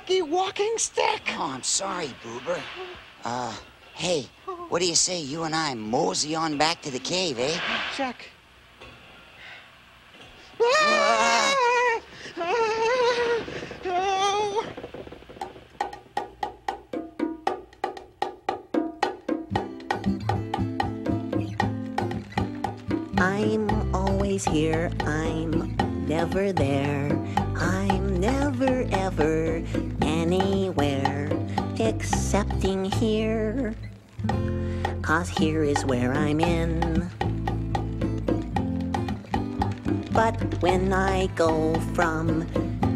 lucky walking stick. Oh, I'm sorry, Boober. Uh, hey, what do you say you and I mosey on back to the cave, eh? Check. Ah! Oh. I'm always here, I'm never there. I'm never ever excepting here. Cause here is where I'm in. But when I go from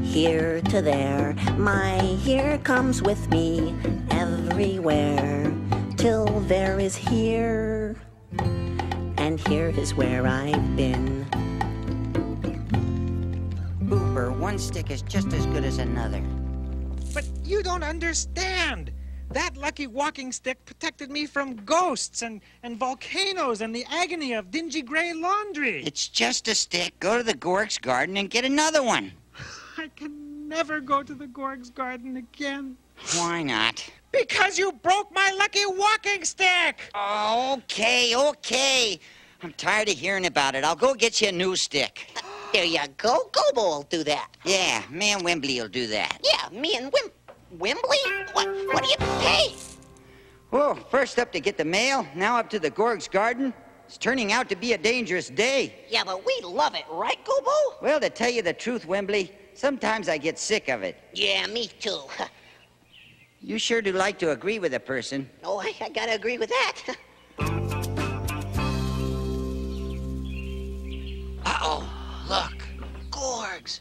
here to there, my here comes with me everywhere. Till there is here and here is where I've been. Boober, one stick is just as good as another. But you don't understand. That lucky walking stick protected me from ghosts and, and volcanoes and the agony of dingy gray laundry. It's just a stick. Go to the Gorg's garden and get another one. I can never go to the Gorg's garden again. Why not? Because you broke my lucky walking stick! Oh, Okay, okay. I'm tired of hearing about it. I'll go get you a new stick. There you go. Gobo will do that. Yeah, me and Wembley will do that. Yeah, me and Wim- Wembley? What, what do you pay? Well, first up to get the mail, now up to the Gorg's Garden. It's turning out to be a dangerous day. Yeah, but we love it, right, Gobo? Well, to tell you the truth, Wembley, sometimes I get sick of it. Yeah, me too. you sure do like to agree with a person. Oh, I, I gotta agree with that. Uh-oh, look, Gorgs.